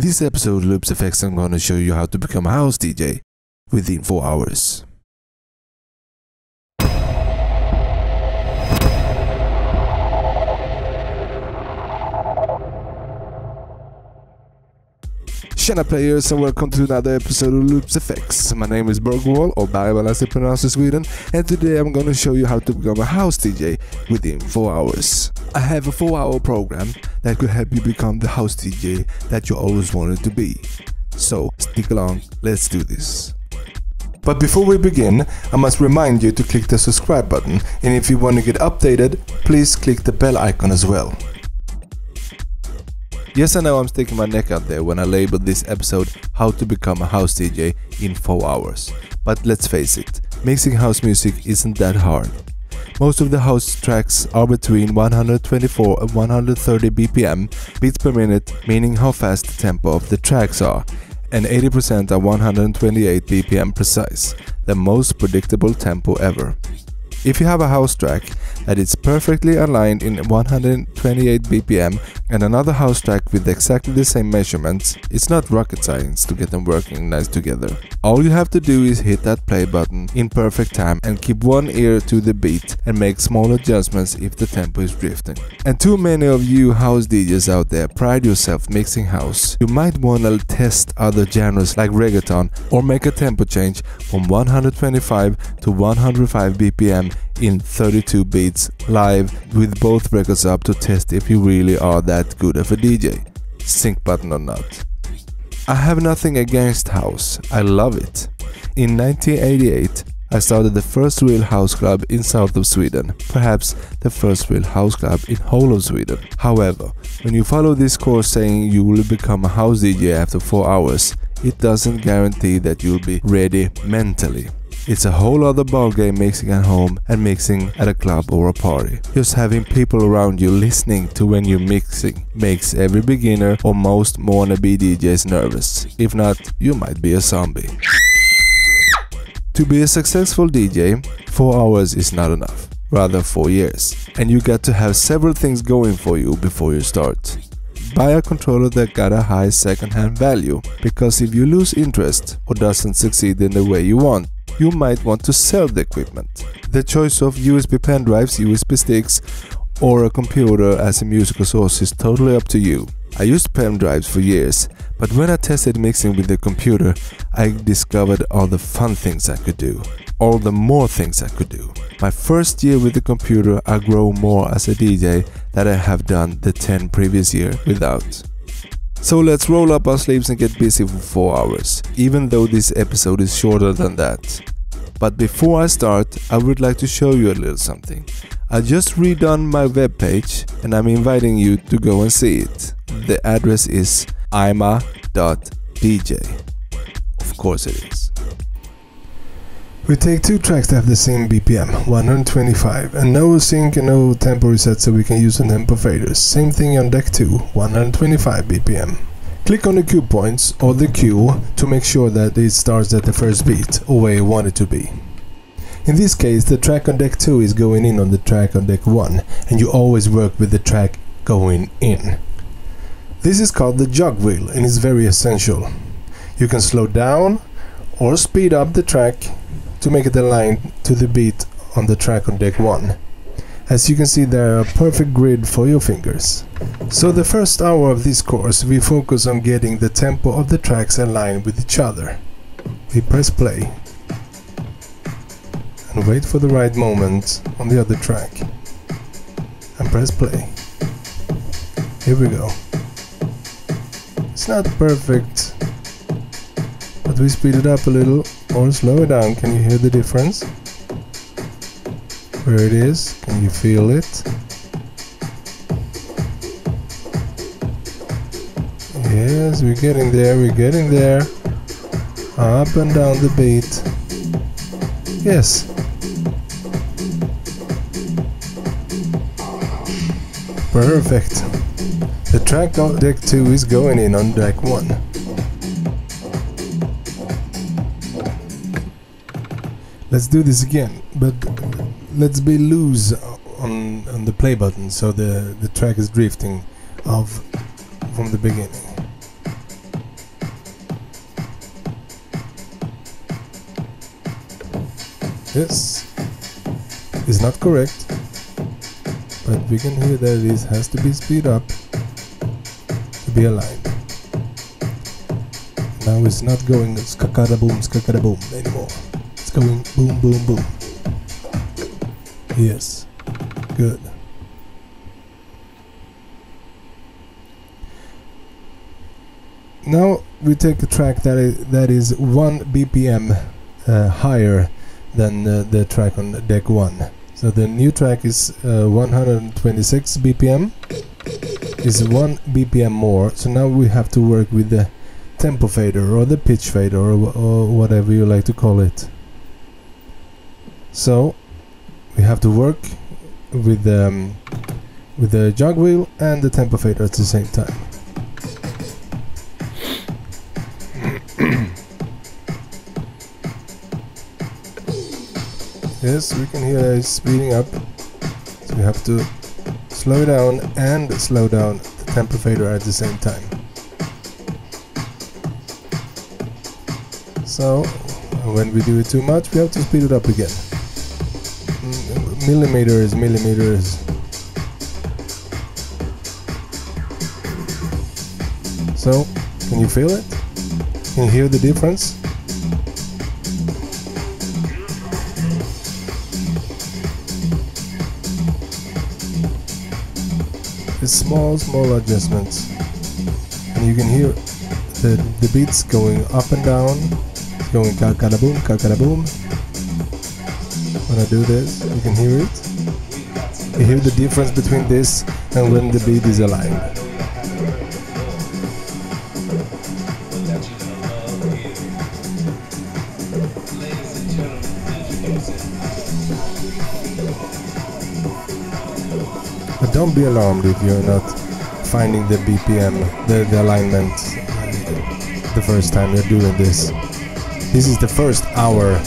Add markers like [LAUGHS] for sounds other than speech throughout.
In this episode Loops Effects I'm gonna show you how to become a house DJ within 4 hours. Tjena players and welcome to another episode of Loops Effects. My name is Bergwall or Bergwall as they pronounce in Sweden and today I'm gonna show you how to become a house DJ within 4 hours. I have a 4 hour program that could help you become the house DJ that you always wanted to be. So stick along, let's do this. But before we begin, I must remind you to click the subscribe button and if you want to get updated, please click the bell icon as well. Yes, I know I'm sticking my neck out there when I labeled this episode How to Become a House DJ in 4 Hours. But let's face it, mixing house music isn't that hard. Most of the house tracks are between 124 and 130 BPM, beats per minute, meaning how fast the tempo of the tracks are, and 80% are 128 BPM precise, the most predictable tempo ever. If you have a house track that is perfectly aligned in 128 BPM and another house track with exactly the same measurements, it's not rocket science to get them working nice together. All you have to do is hit that play button in perfect time and keep one ear to the beat and make small adjustments if the tempo is drifting. And too many of you house DJs out there pride yourself mixing house. You might wanna test other genres like reggaeton or make a tempo change from 125 to 105 BPM in 32 beats live with both records up to test if you really are that good of a DJ, sync button or not. I have nothing against house, I love it. In 1988, I started the first real house club in south of Sweden, perhaps the first real house club in whole of Sweden. However, when you follow this course saying you will become a house DJ after 4 hours, it doesn't guarantee that you'll be ready mentally. It's a whole other ballgame mixing at home and mixing at a club or a party. Just having people around you listening to when you're mixing makes every beginner or most wannabe DJs nervous. If not, you might be a zombie. To be a successful DJ, 4 hours is not enough, rather 4 years. And you got to have several things going for you before you start. Buy a controller that got a high second-hand value, because if you lose interest or doesn't succeed in the way you want, you might want to sell the equipment. The choice of USB pen drives, USB sticks, or a computer as a musical source is totally up to you. I used pen drives for years, but when I tested mixing with the computer, I discovered all the fun things I could do, all the more things I could do. My first year with the computer, I grow more as a DJ than I have done the 10 previous year without. So let's roll up our sleeves and get busy for 4 hours, even though this episode is shorter than that. But before I start, I would like to show you a little something. I just redone my webpage and I'm inviting you to go and see it. The address is ima.dj. Of course it is. We take two tracks that have the same BPM, 125, and no sync and no tempo reset so we can use the tempo faders. Same thing on deck 2, 125 BPM. Click on the cue points or the cue to make sure that it starts at the first beat or where you want it to be. In this case the track on deck 2 is going in on the track on deck 1 and you always work with the track going in. This is called the jog wheel and is very essential. You can slow down or speed up the track to make it align to the beat on the track on deck 1. As you can see there are a perfect grid for your fingers. So the first hour of this course we focus on getting the tempo of the tracks aligned with each other. We press play and wait for the right moment on the other track and press play. Here we go. It's not perfect but we speed it up a little or slow it down. Can you hear the difference? Where it is? Can you feel it? Yes, we're getting there, we're getting there. Up and down the beat. Yes. Perfect. The track on deck 2 is going in on deck 1. Let's do this again, but let's be loose on, on the play button so the, the track is drifting off from the beginning. This is not correct, but we can hear that this has to be speed up to be aligned. Now it's not going skakada boom skakada boom anymore. It's going boom, boom, boom. Yes, good. Now we take a track that is, that is 1 BPM uh, higher than uh, the track on deck 1. So the new track is uh, 126 BPM, is 1 BPM more. So now we have to work with the tempo fader or the pitch fader or, or whatever you like to call it. So we have to work with um, with the jog wheel and the tempo fader at the same time. [COUGHS] yes, we can hear it speeding up. So we have to slow down and slow down the tempo fader at the same time. So when we do it too much, we have to speed it up again. Millimeters, millimeters. So, can you feel it? Can you hear the difference? It's small, small adjustments. And you can hear the, the beats going up and down, going ka ka boom, ka ka boom. When I do this, you can hear it. You hear the difference between this and when the beat is aligned. But don't be alarmed if you're not finding the BPM, the, the alignment the first time you're doing this. This is the first hour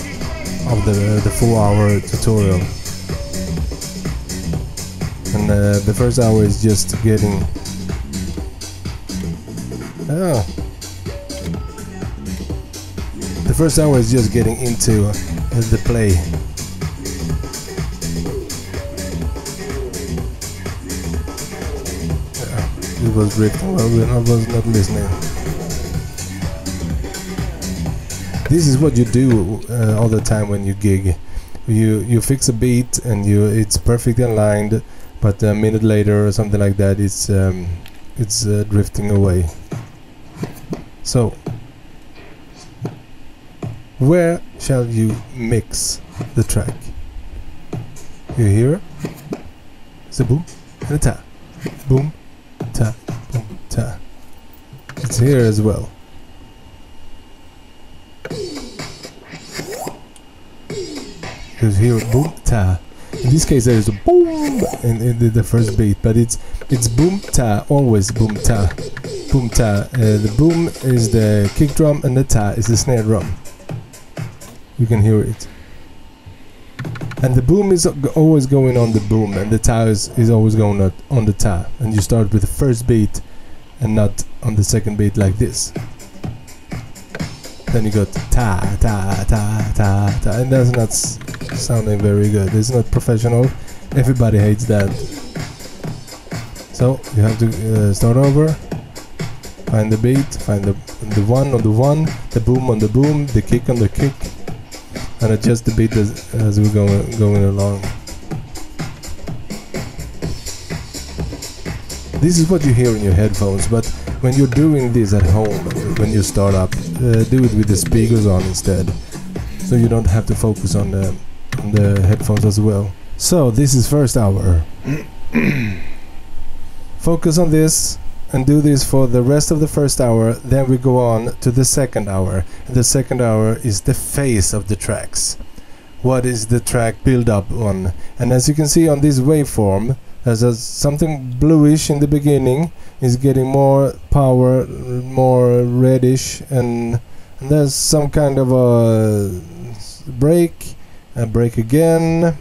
of the, the full hour tutorial. And uh, the first hour is just getting... Oh. The first hour is just getting into uh, the play. it was when I was not listening. This is what you do uh, all the time when you gig. You you fix a beat and you it's perfectly aligned, but a minute later or something like that, it's um, it's uh, drifting away. So, where shall you mix the track? You hear? It's a boom and a ta, boom ta, boom, ta. It's here as well. Because here, boom, ta. In this case, there is a boom in, in the, the, first beat, but it's it's boom ta, always boom ta, boom ta. Uh, the boom is the kick drum, and the ta is the snare drum. You can hear it. And the boom is always going on the boom, and the ta is, is always going on the ta. And you start with the first beat and not on the second beat like this. Then you go ta ta ta ta ta, and that's not sounding very good. It's not professional. Everybody hates that. So you have to uh, start over. Find the beat, find the the one on the one, the boom on the boom, the kick on the kick and adjust the beat as, as we're going, going along. This is what you hear in your headphones, but when you're doing this at home, when you start up, uh, do it with the speakers on instead, so you don't have to focus on the, on the headphones as well. So this is first hour. [COUGHS] focus on this, and do this for the rest of the first hour. Then we go on to the second hour. The second hour is the phase of the tracks. What is the track build up on? And as you can see on this waveform, there's a, something bluish in the beginning. Is getting more power, more reddish, and, and there's some kind of a break, a break again.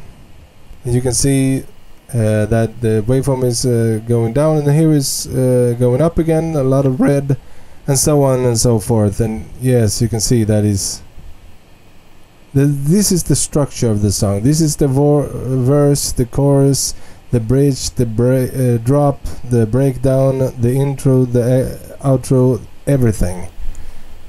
And you can see uh, that the waveform is uh, going down and here is uh, going up again a lot of red and so on and so forth and yes you can see that is The, this is the structure of the song. This is the verse, the chorus, the bridge, the bra- uh, drop, the breakdown, the intro, the uh, outro, everything.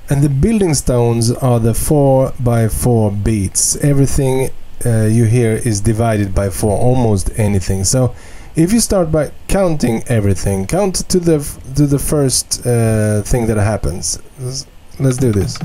And the building stones are the 4 by 4 beats. Everything uh, you hear is divided by 4, almost anything. So if you start by counting everything, count to the to the first uh, thing that happens. Let's, let's do this.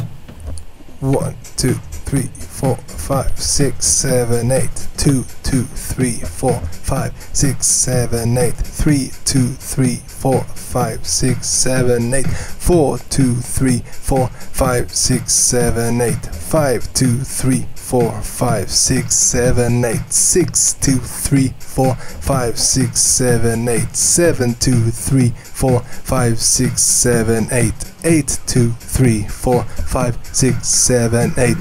One, two, three, four, five, six, seven, eight. Two, two, three, four, five, six, seven, eight. Three, two, three, four, five, six, seven, eight. Four, two, three, four, five, six, seven, eight. Five, two, three, four, five, six, seven, eight. Six, two, three, four, five, six, seven, eight. Seven, two, three, four, five, six, seven, eight. Eight, two, three, four, five, six, seven, eight.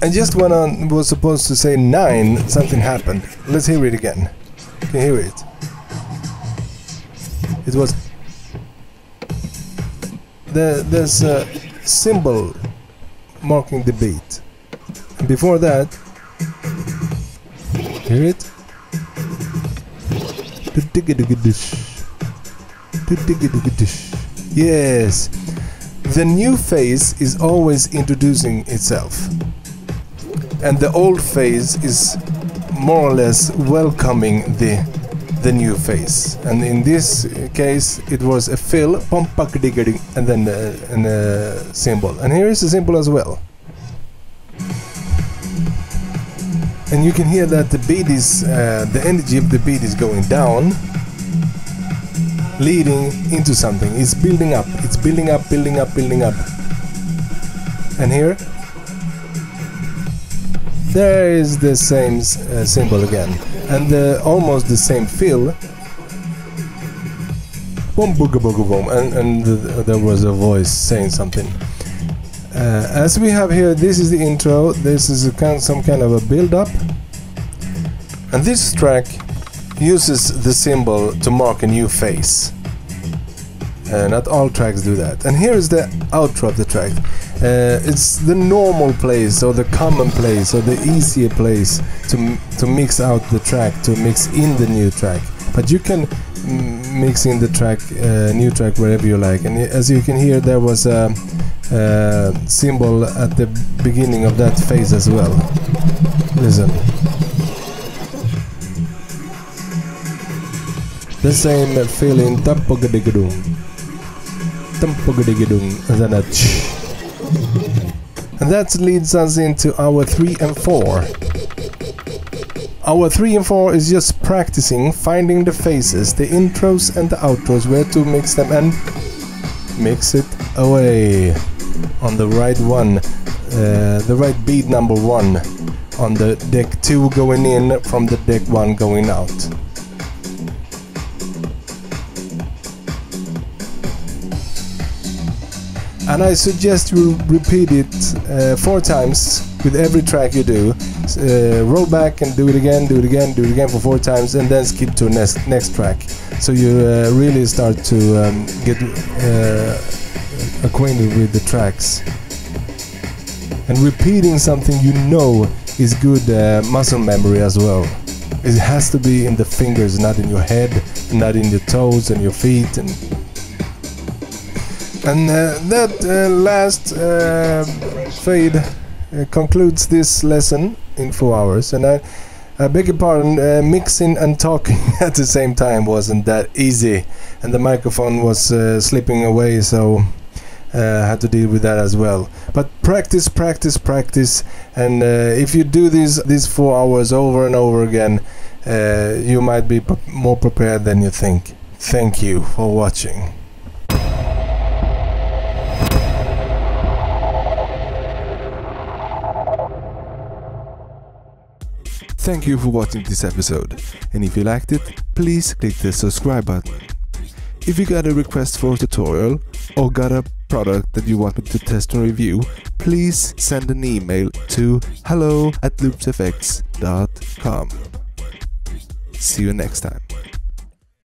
And just when I was supposed to say nine, something happened. Let's hear it again. Can you hear it? It was. The, there's a cymbal marking the beat. Before that, hear it? Yes, the new phase is always introducing itself, and the old phase is more or less welcoming the the new phase. And in this case, it was a fill, pump, and then uh, and a cymbal. And here is a cymbal as well. And you can hear that the beat is, uh, the energy of the beat is going down, leading into something. It's building up. It's building up, building up, building up. And here, there is the same uh, cymbal again, and uh, almost the same feel. Boom, booga, booga, boom, and, and th- there was a voice saying something. Uh, as we have here, this is the intro. This is kind, some kind of a build-up, and this track uses the cymbal to mark a new phase. Uh, not all tracks do that. And here is the outro of the track. Uh, it's the normal place or the common place or the easier place to to mix out the track to mix in the new track. But you can mm, mix in the track, uh, new track wherever you like. And as you can hear, there was a, uh cymbal at the beginning of that phase as well. Listen. The same feeling. Tampagadikadum. Tampagadikadum. And then. And that leads us into our 3 and 4. Hour 3 and 4 is just practicing finding the phases, the intros and the outros, where to mix them and mix it away on the right one, uh, the right beat number 1 on the deck 2 going in from the deck 1 going out. and I suggest you repeat it uh, four times with every track you do. Uh, roll back and do it again, do it again, do it again for four times, and then skip to next next track. So you uh, really start to um, get uh, acquainted with the tracks. And repeating something you know is good uh, muscle memory as well. It has to be in the fingers, not in your head, not in your toes and your feet and and uh, that uh, last uh, fade uh, concludes this lesson in four hours. And I, I beg your pardon, uh, mixing and talking [LAUGHS] at the same time wasn't that easy. And the microphone was uh, slipping away, so I had to deal with that as well. But practice, practice, practice. And uh, if you do these, these four hours over and over again, uh, you might be more prepared than you think. Thank you for watching. Thank you for watching this episode, and if you liked it, please click the subscribe button. If you got a request for a tutorial or got a product that you want me to test and review, please send an email to hello at loopsfx.com. See you next time.